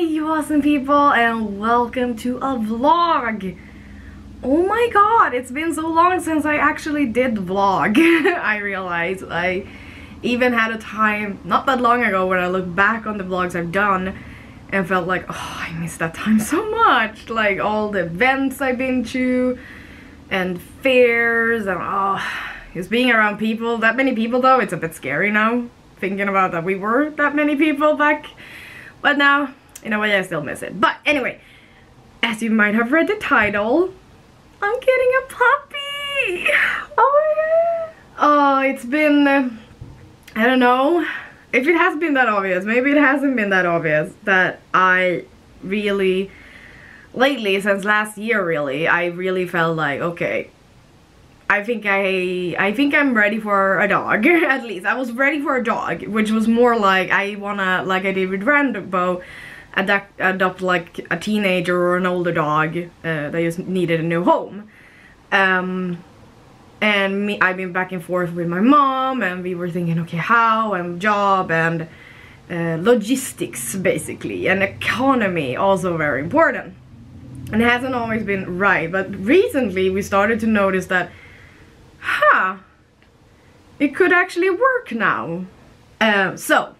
you awesome people and welcome to a vlog! Oh my god, it's been so long since I actually did vlog, I realized. I even had a time not that long ago when I look back on the vlogs I've done and felt like, oh, I miss that time so much. Like all the events I've been to and fairs and oh, just being around people. That many people though, it's a bit scary now. Thinking about that we were that many people back. But now, in a way I still miss it. But anyway, as you might have read the title, I'm getting a puppy! Oh my god! Oh, it's been, I don't know, if it has been that obvious, maybe it hasn't been that obvious that I really, lately, since last year really, I really felt like, okay, I think I I think I'm ready for a dog at least I was ready for a dog which was more like I wanna like I did with Rambo adopt, adopt like a teenager or an older dog uh, that just needed a new home um, and me I've been back and forth with my mom and we were thinking okay how and job and uh, logistics basically and economy also very important and it hasn't always been right but recently we started to notice that huh, it could actually work now. Uh, so,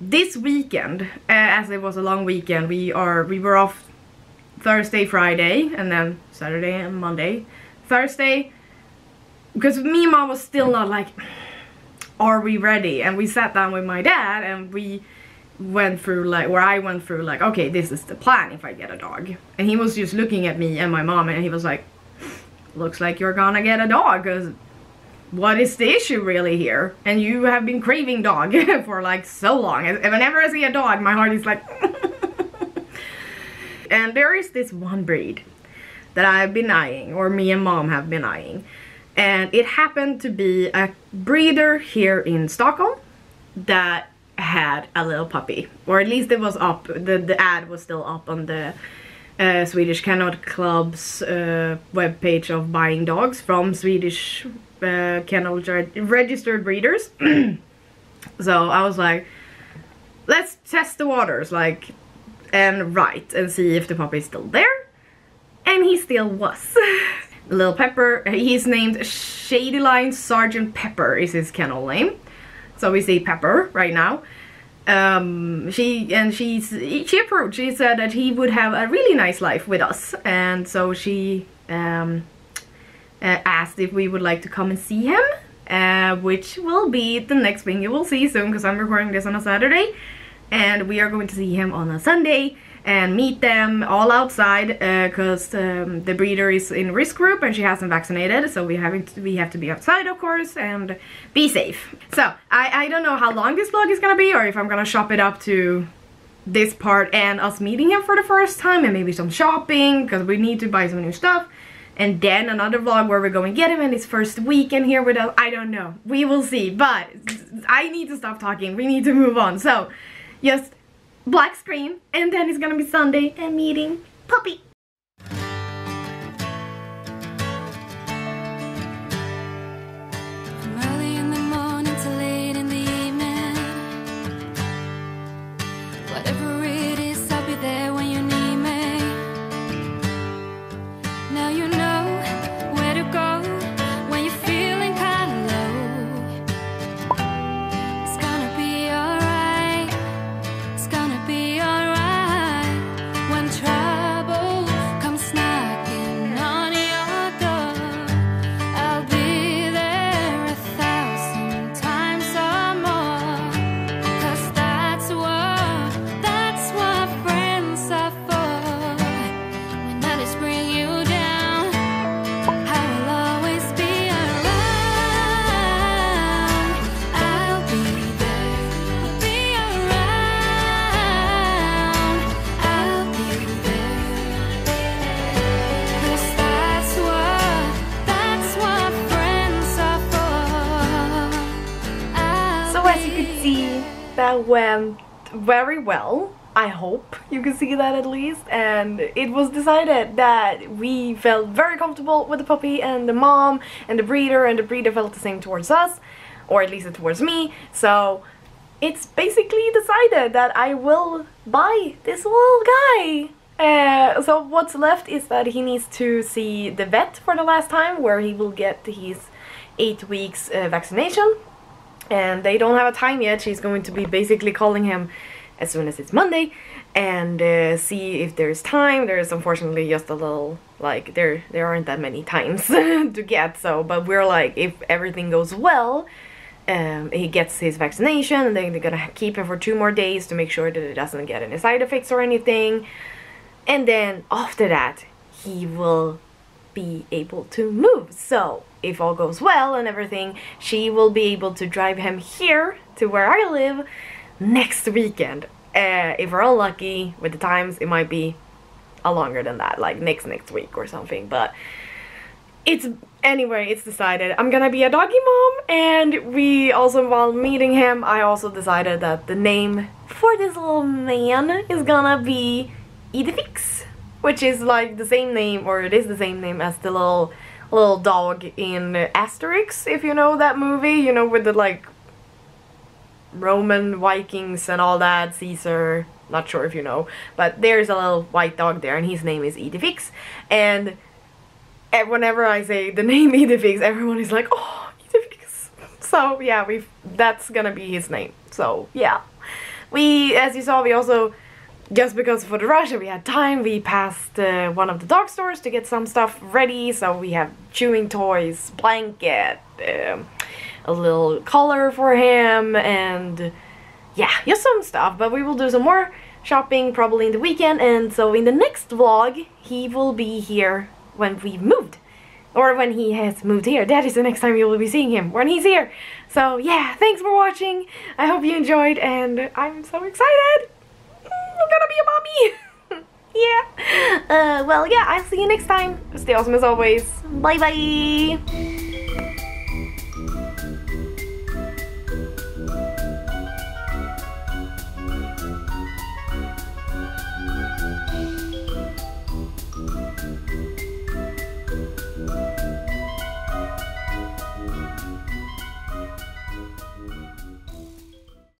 this weekend, uh, as it was a long weekend, we are we were off Thursday, Friday, and then Saturday and Monday. Thursday, because me and mom was still not like, are we ready? And we sat down with my dad and we went through like, where I went through like, okay, this is the plan if I get a dog. And he was just looking at me and my mom and he was like, looks like you're gonna get a dog because what is the issue really here? And you have been craving dog for like so long. And whenever I see a dog, my heart is like... and there is this one breed that I've been eyeing, or me and mom have been eyeing. And it happened to be a breeder here in Stockholm that had a little puppy. Or at least it was up, the, the ad was still up on the uh, Swedish Kennel Club's uh, webpage of buying dogs from Swedish uh, kennel registered breeders. so I was like, let's test the waters, like, and write and see if the puppy is still there. And he still was. Little Pepper, he's named Shady Line Sergeant Pepper is his kennel name. So we say Pepper right now um, she and she's she approved. She said that he would have a really nice life with us, and so she um, asked if we would like to come and see him, uh, which will be the next thing you will see soon because I'm recording this on a Saturday, and we are going to see him on a Sunday and meet them all outside because uh, um, the breeder is in risk group and she hasn't vaccinated so we have to, we have to be outside of course and be safe. So I, I don't know how long this vlog is gonna be or if I'm gonna chop it up to this part and us meeting him for the first time and maybe some shopping because we need to buy some new stuff and then another vlog where we're going to get him in his first weekend here with us. I don't know. We will see. But I need to stop talking. We need to move on. So just black screen, and then it's gonna be Sunday and meeting Puppy. That went very well. I hope you can see that at least and it was decided that we felt very comfortable with the puppy and the mom and the breeder and the breeder felt the same towards us or at least it towards me so it's basically decided that I will buy this little guy. Uh, so what's left is that he needs to see the vet for the last time where he will get his 8 weeks uh, vaccination and they don't have a time yet. She's going to be basically calling him as soon as it's Monday and uh, see if there's time. There's unfortunately just a little like there there aren't that many times to get so but we're like if everything goes well um, he gets his vaccination and then they're gonna keep him for two more days to make sure that it doesn't get any side effects or anything and then after that he will be able to move. So if all goes well and everything she will be able to drive him here to where I live next weekend. Uh, if we're all lucky with the times it might be a longer than that like next next week or something but it's anyway it's decided. I'm gonna be a doggy mom and we also while meeting him i also decided that the name for this little man is gonna be Idefix which is like the same name or it is the same name as the little little dog in Asterix if you know that movie you know with the like Roman Vikings and all that Caesar not sure if you know but there's a little white dog there and his name is Idefix and whenever I say the name Idefix, everyone is like, oh, Idefix. So yeah, we that's gonna be his name. So yeah, we as you saw, we also just because for the rush we had time, we passed uh, one of the dog stores to get some stuff ready. So we have chewing toys, blanket, um, a little collar for him, and yeah, just some stuff. But we will do some more shopping probably in the weekend, and so in the next vlog, he will be here when we've moved. Or when he has moved here. That is the next time you will be seeing him, when he's here. So yeah, thanks for watching. I hope you enjoyed and I'm so excited. I'm gonna be a mommy. yeah. Uh, well, yeah, I'll see you next time. Stay awesome as always. Bye bye.